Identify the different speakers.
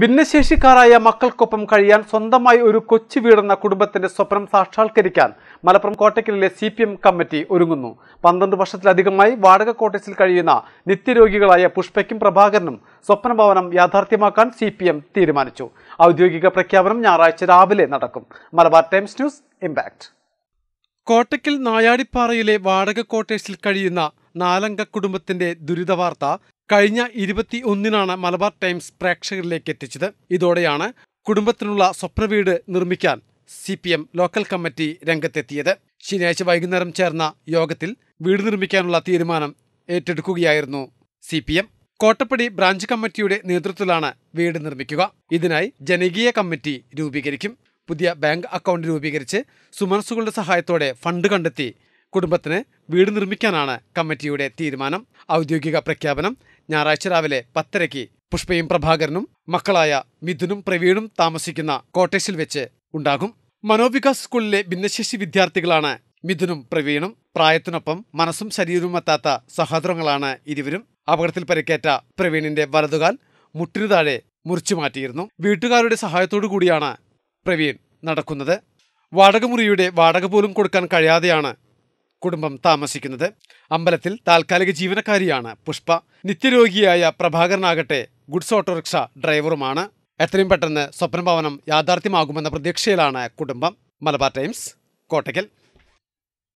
Speaker 1: ഭിന്നശേഷിക്കാരായ മക്കൾക്കൊപ്പം കഴിയാൻ സ്വന്തമായി ഒരു കൊച്ചു വീടെന്ന കുടുംബത്തിന്റെ സ്വപ്നം സാക്ഷാത്കരിക്കാൻ മലപ്പുറം കോട്ടയ്ക്കലിലെ സി പി എം കമ്മിറ്റി ഒരുങ്ങുന്നു. പന്ത്രണ്ട് വർഷത്തിലധികമായി വാടക കോട്ടേഴ്സിൽ കഴിയുന്ന നിത്യരോഗികളായ പുഷ്പയ്ക്കും പ്രഭാകരനും സ്വപ്നഭവനം യാഥാർത്ഥ്യമാക്കാൻ സി പി എം തീരുമാനിച്ചു. ഔദ്യോഗിക പ്രഖ്യാപനം ഞായറാഴ്ച രാവിലെ നടക്കും. Malabar Times news impact Kottakkal നായാടിപ്പാറയിലെ വാടക ക്വാർട്ടേഴ്സിൽ കഴിയുന്ന നാലംഗ കുടുംബത്തിന്റെ ദുരിതവാർത്ത കഴിഞ്ഞ ഇരുപത്തി ഒന്നിനാണ് മലബാർ ടൈംസ് പ്രേക്ഷകരിലേക്ക് എത്തിച്ചത്. ഇതോടെയാണ് കുടുംബത്തിനുള്ള സ്വപ്നവീട് നിർമ്മിക്കാൻ C P M local committee രംഗത്തെത്തിയത്. ശനിയാഴ്ച വൈകുന്നേരം ചേർന്ന യോഗത്തിൽ വീട് നിർമ്മിക്കാനുള്ള തീരുമാനം ഏറ്റെടുക്കുകയായിരുന്നു C P M Kottappadi branch കമ്മിറ്റിയുടെ നേതൃത്വത്തിലാണ് വീട് നിർമ്മിക്കുക. ഇതിനായി ജനകീയ കമ്മിറ്റി രൂപീകരിക്കും. പുതിയ ബാങ്ക് അക്കൗണ്ട് രൂപീകരിച്ച് സുമനസ്സുകളുടെ സഹായത്തോടെ ഫണ്ട് കണ്ടെത്തി. കുടുംബത്തിന് വീട് നിർമ്മിക്കാനാണ് കമ്മിറ്റിയുടെ തീരുമാനം. ഔദ്യോഗിക പ്രഖ്യാപനം ഞായറാഴ്ച രാവിലെ പത്തരയ്ക്ക്. പുഷ്പയും പ്രഭാകരനും മക്കളായ മിഥുനും പ്രവീണും താമസിക്കുന്ന കോട്ടേഷിൽ വെച്ച് ഉണ്ടാകും. മനോവികാസ് സ്കൂളിലെ ഭിന്നശേഷി വിദ്യാർത്ഥികളാണ് മിഥുനും പ്രവീണും. പ്രായത്തിനൊപ്പം മനസ്സും ശരീരവും എത്താത്ത സഹോദരങ്ങളാണ് ഇരുവരും. അപകടത്തിൽ പരിക്കേറ്റ പ്രവീണിന്റെ വലതുകാൽ മുട്ടിനു താഴെ മുറിച്ചു മാറ്റിയിരുന്നു. വീട്ടുകാരുടെ സഹായത്തോടു കൂടിയാണ് പ്രവീൺ നടക്കുന്നത്. വാടകമുറിയുടെ വാടക പോലും കൊടുക്കാൻ കഴിയാതെയാണ് കുടുംബം താമസിക്കുന്നത്. അമ്പലത്തിൽ താൽക്കാലിക ജീവനക്കാരിയാണ് പുഷ്പ. നിത്യരോഗിയായ പ്രഭാകരനാകട്ടെ ഗുഡ്സ് ഓട്ടോറിക്ഷ ഡ്രൈവറുമാണ്. എത്രയും പെട്ടെന്ന് സ്വപ്നഭവനം യാഥാർത്ഥ്യമാകുമെന്ന പ്രതീക്ഷയിലാണ് കുടുംബം. മലബാർ ടൈംസ് കോട്ടയ്ക്കൽ.